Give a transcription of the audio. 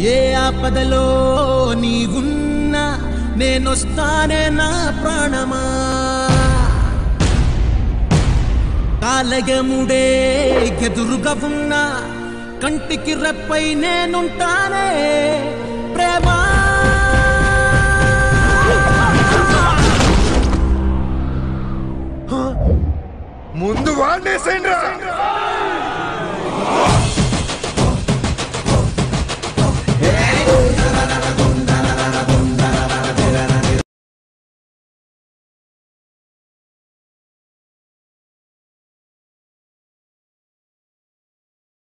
ఏ ఆపదలో నీవున్నా నేనొస్తానే నా ప్రాణమా? కాలయముడే ఎదురుగా ఉన్నా కంటికి రెప్పై నేనుంటానే ప్రేమా? ముందు వాడేసేండ్రా